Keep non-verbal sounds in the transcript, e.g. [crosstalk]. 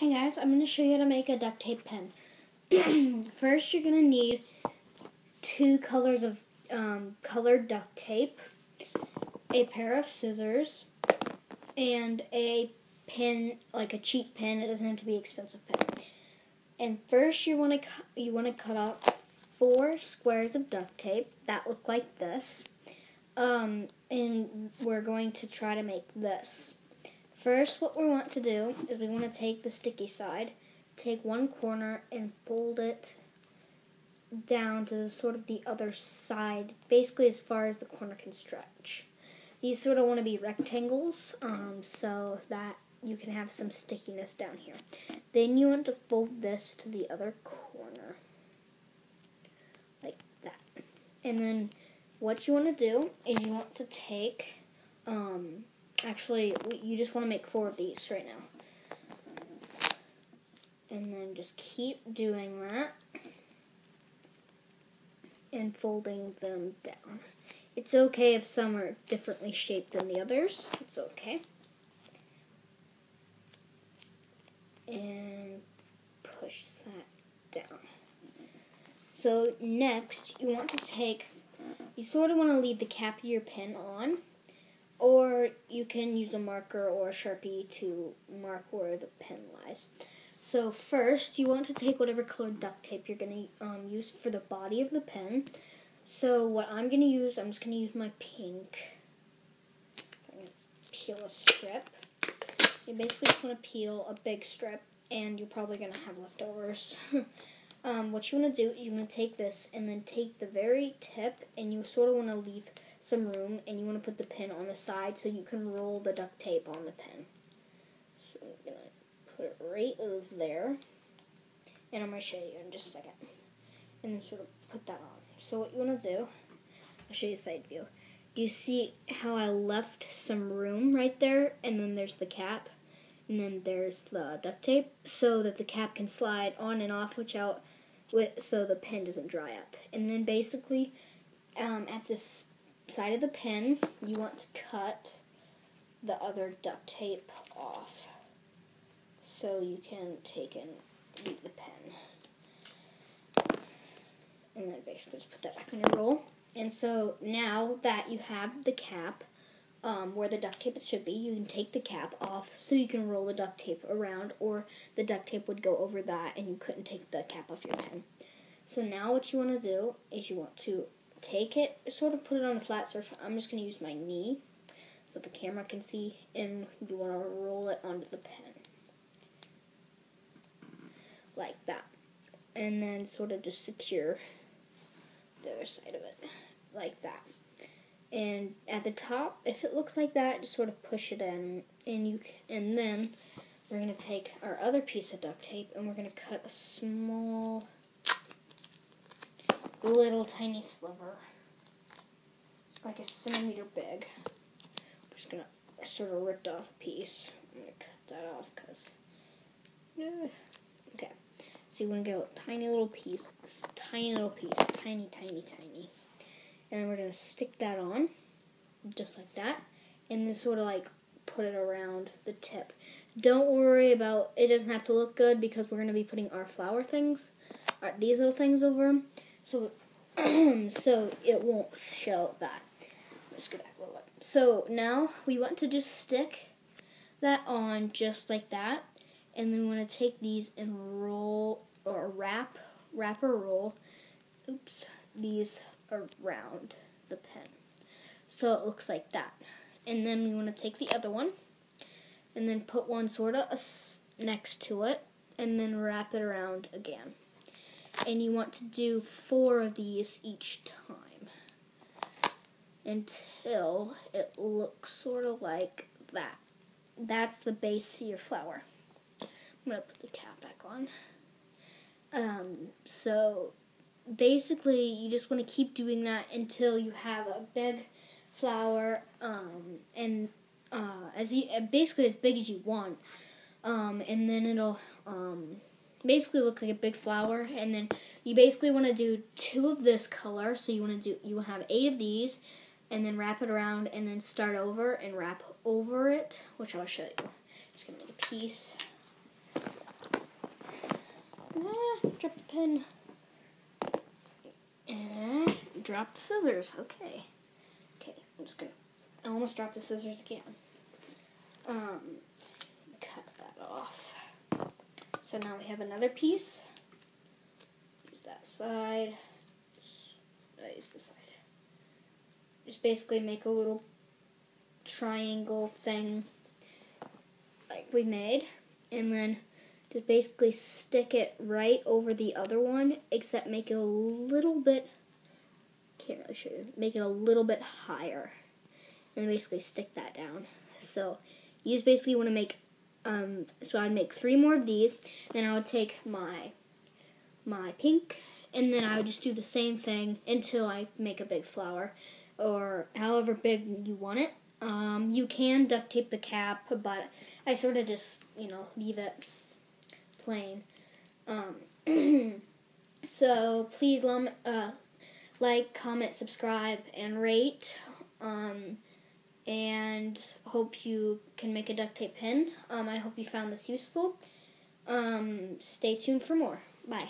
Hey guys, I'm going to show you how to make a duct tape pen. [clears throat] First, you're going to need two colors of um, colored duct tape, a pair of scissors, and a pen, like a cheap pen. It doesn't have to be expensive pen. And first, you want to you want to cut out four squares of duct tape that look like this. Um, and we're going to try to make this. First, what we want to do is we want to take the sticky side, take one corner and fold it down to sort of the other side, basically as far as the corner can stretch. These sort of want to be rectangles, um, so that you can have some stickiness down here. Then you want to fold this to the other corner, like that. And then what you want to do is you want to take um, Actually, you just want to make four of these right now. And then just keep doing that. And folding them down. It's okay if some are differently shaped than the others. It's okay. And push that down. So next, you want to take, you sort of want to leave the cap of your pen on or you can use a marker or a sharpie to mark where the pen lies. So first, you want to take whatever colored duct tape you're going to um, use for the body of the pen. So what I'm going to use, I'm just going to use my pink. I'm going to peel a strip. You basically just want to peel a big strip, and you're probably going to have leftovers. [laughs] um, what you want to do is you want to take this and then take the very tip, and you sort of want to leave some room and you want to put the pin on the side so you can roll the duct tape on the pin. So I'm going to put it right over there. And I'm going to show you in just a second. And then sort of put that on. So what you want to do, I'll show you a side view. Do you see how I left some room right there? And then there's the cap. And then there's the duct tape so that the cap can slide on and off without, with, so the pen doesn't dry up. And then basically, um, at this side of the pen, you want to cut the other duct tape off so you can take and leave the pen. And then basically just put that back on your roll. And so now that you have the cap um, where the duct tape should be, you can take the cap off so you can roll the duct tape around or the duct tape would go over that and you couldn't take the cap off your pen. So now what you want to do is you want to take it, sort of put it on a flat surface. I'm just going to use my knee so the camera can see, and you want to roll it onto the pen. Like that. And then sort of just secure the other side of it. Like that. And at the top, if it looks like that, just sort of push it in, and you can, and then we're going to take our other piece of duct tape and we're going to cut a small little tiny sliver, like a centimeter big. I'm just gonna sort of ripped off a piece. I'm gonna cut that off because, okay. So you want to get a tiny little piece, this tiny little piece, tiny, tiny, tiny, and then we're gonna stick that on, just like that, and then sort of like put it around the tip. Don't worry about it doesn't have to look good because we're to be putting our flower things, our, these little things over them. So, [clears throat] so it won't show that. Let's go back a little bit. So now we want to just stick that on just like that, and then we want to take these and roll or wrap, wrap or roll. Oops, these around the pen, so it looks like that. And then we want to take the other one, and then put one sort of next to it, and then wrap it around again and you want to do four of these each time until it looks sort of like that. That's the base of your flower. I'm going to put the cap back on. Um, so basically, you just want to keep doing that until you have a big flower um, and uh, as you, basically as big as you want. Um, and then it'll um, basically look like a big flower and then you basically want to do two of this color so you want to do you want to have eight of these and then wrap it around and then start over and wrap over it which I'll show you just gonna make a piece drop the pen. And drop the scissors. Okay. Okay, I'm just gonna. I almost dropped the scissors again. Um, cut that off. So now we have another piece. Use that side. I use this side. Just basically make a little triangle thing like we made, and then just basically stick it right over the other one, except make it a little bit, can't really show you, make it a little bit higher, and basically stick that down. So you just basically want to make, um, so I'd make three more of these, then I would take my, my pink, and then I would just do the same thing until I make a big flower, or however big you want it. Um, you can duct tape the cap, but I sort of just, you know, leave it plain. Um, [clears throat] so please lum, uh, like, comment, subscribe, and rate. Um, and hope you can make a duct tape pin. Um, I hope you found this useful. Um, stay tuned for more. Bye.